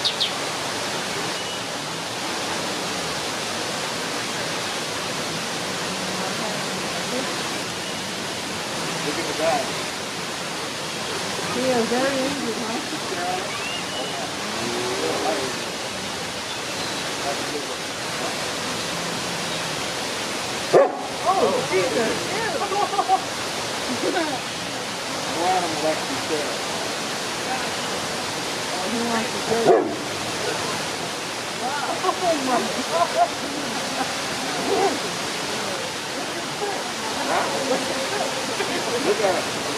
Look at the bag. Yeah, very easy, huh? Yeah. Jesus. Ew. We're on an electric chair. Oh, he wants to go. Look at him.